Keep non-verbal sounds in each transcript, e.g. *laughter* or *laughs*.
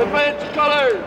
Advance colors!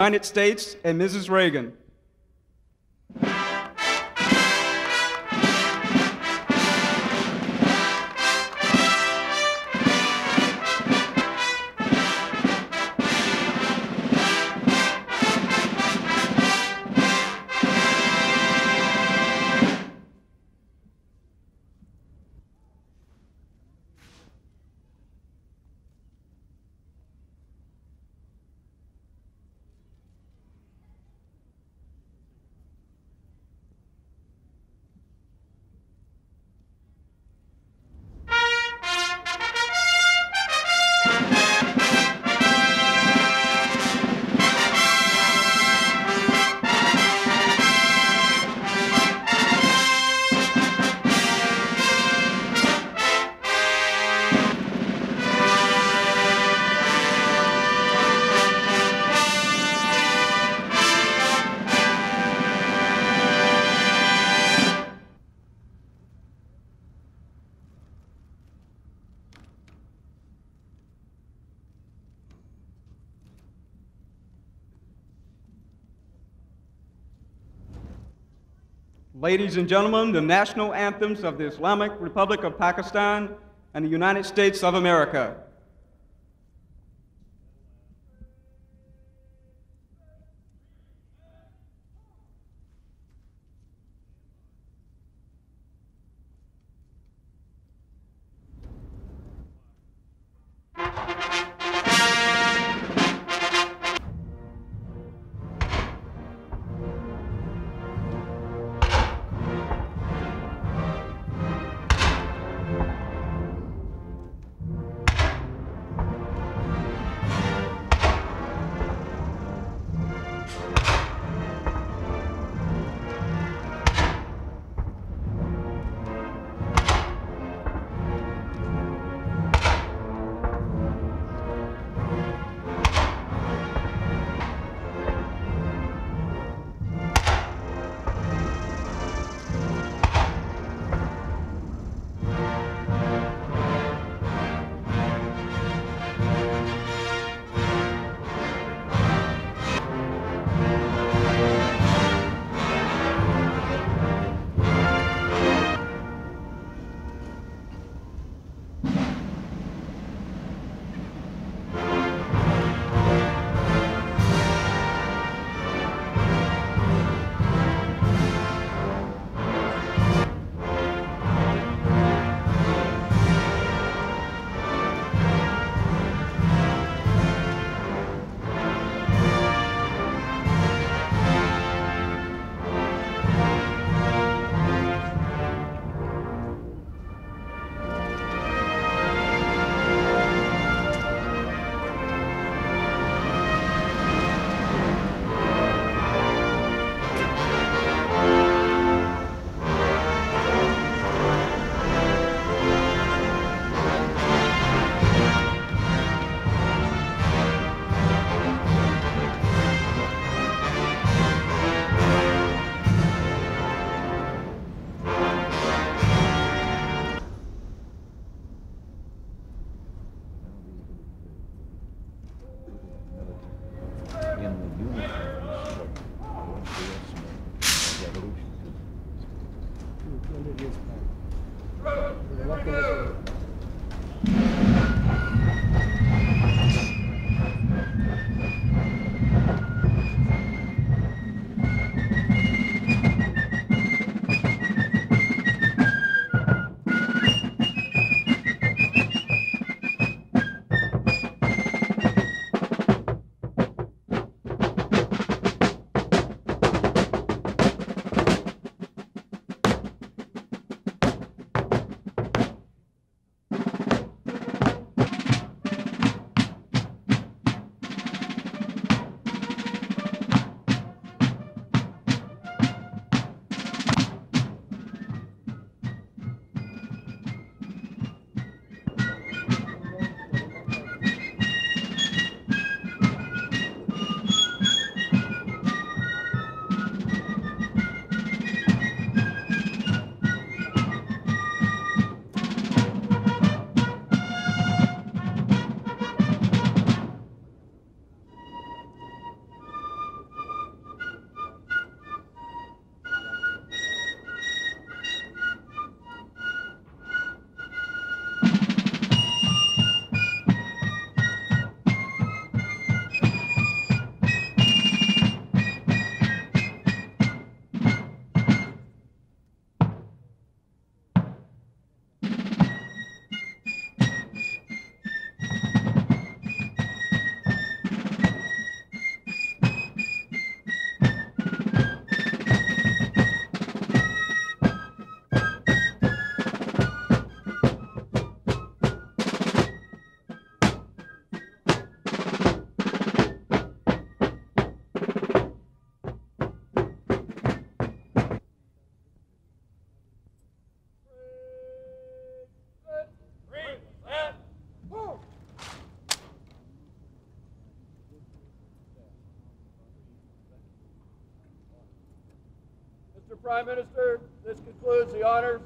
United States and Mrs. Reagan. Ladies and gentlemen, the national anthems of the Islamic Republic of Pakistan and the United States of America. Prime Minister, this concludes the honors.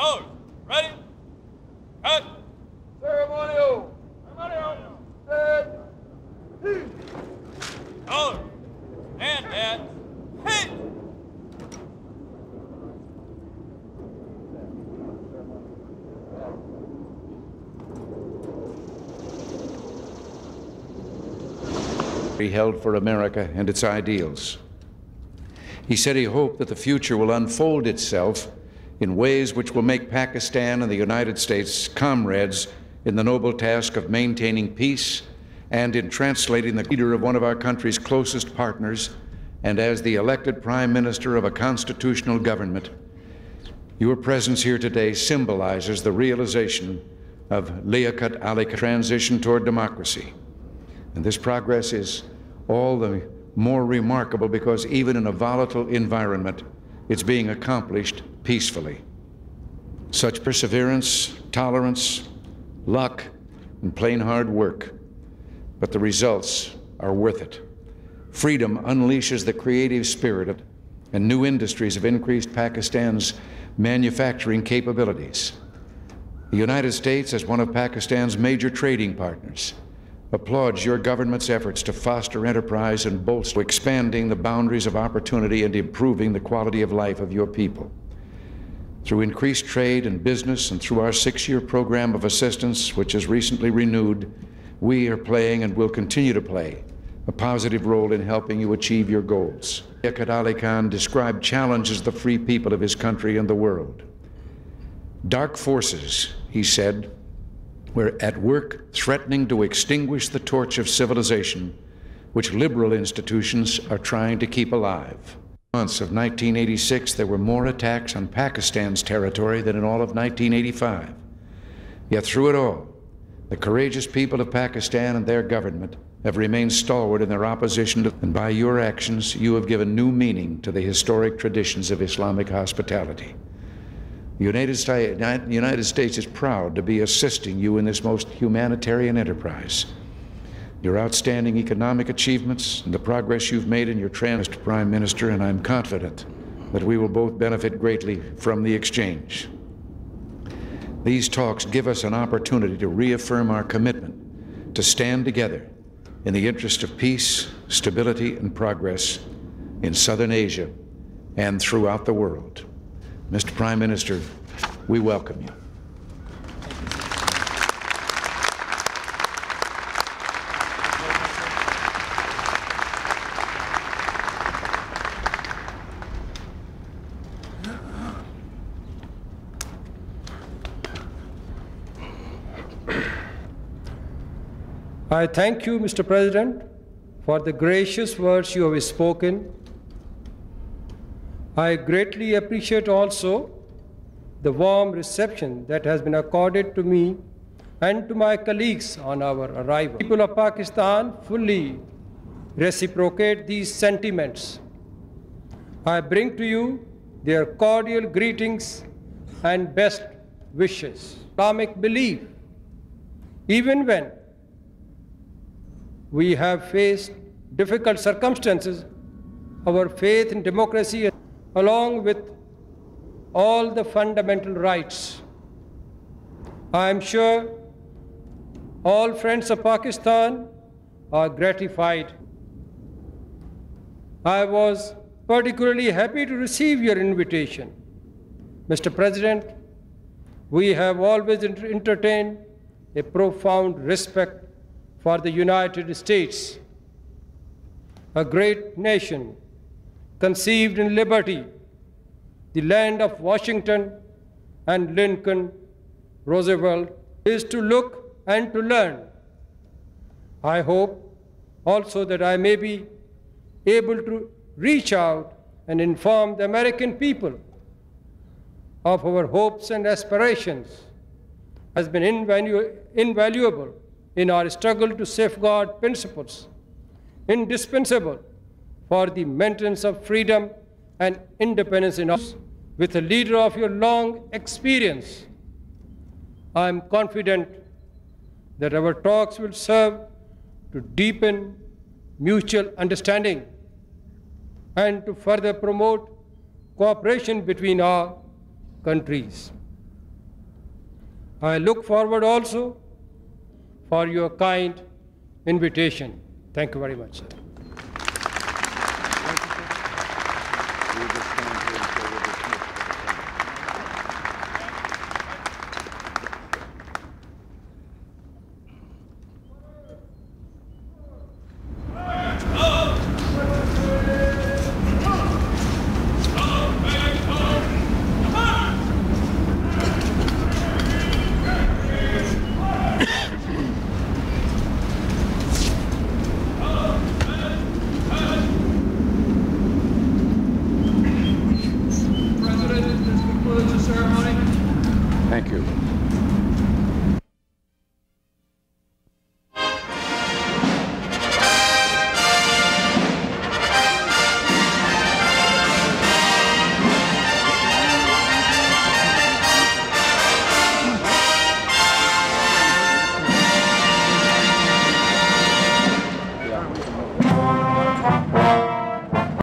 Colors. Ready. Cut. Ceremonial! Ceremonial. Set! Colors. Oh, and at. Hit. he held for America and its ideals. He said he hoped that the future will unfold itself in ways which will make Pakistan and the United States comrades in the noble task of maintaining peace and in translating the leader of one of our country's closest partners and as the elected prime minister of a constitutional government. Your presence here today symbolizes the realization of Liaquat Ali's transition toward democracy. And this progress is all the more remarkable because even in a volatile environment, it's being accomplished peacefully. Such perseverance, tolerance, luck, and plain hard work. But the results are worth it. Freedom unleashes the creative spirit and new industries have increased Pakistan's manufacturing capabilities. The United States, is one of Pakistan's major trading partners, applauds your government's efforts to foster enterprise and bolster expanding the boundaries of opportunity and improving the quality of life of your people. Through increased trade and business and through our six-year program of assistance, which is recently renewed, we are playing and will continue to play a positive role in helping you achieve your goals. Liaquat Ali Khan described challenges the free people of his country and the world. Dark forces, he said, were at work threatening to extinguish the torch of civilization, which liberal institutions are trying to keep alive. Months of 1986, there were more attacks on Pakistan's territory than in all of 1985. Yet through it all, the courageous people of Pakistan and their government have remained stalwart in their opposition to, and by your actions, you have given new meaning to the historic traditions of Islamic hospitality. The United, United States is proud to be assisting you in this most humanitarian enterprise. Your outstanding economic achievements and the progress you've made in your trans, Mr. Prime Minister, and I'm confident that we will both benefit greatly from the exchange. These talks give us an opportunity to reaffirm our commitment to stand together in the interest of peace, stability, and progress in Southern Asia and throughout the world. Mr. Prime Minister, we welcome you. I thank you, Mr. President, for the gracious words you have spoken. I greatly appreciate also the warm reception that has been accorded to me and to my colleagues on our arrival. People of Pakistan fully reciprocate these sentiments. I bring to you their cordial greetings and best wishes. Islamic belief, even when we have faced difficult circumstances, our faith in democracy, along with all the fundamental rights. I am sure all friends of Pakistan are gratified. I was particularly happy to receive your invitation. Mr. President, we have always entertained a profound respect for the United States, a great nation conceived in liberty, the land of Washington and Lincoln, Roosevelt, is to look and to learn. I hope also that I may be able to reach out and inform the American people of our hopes and aspirations has been invalu- invaluable in our struggle to safeguard principles indispensable for the maintenance of freedom and independence in us. With a leader of your long experience, I am confident that our talks will serve to deepen mutual understanding and to further promote cooperation between our countries. I look forward also for your kind invitation. Thank you very much. sir. Yeah. *laughs*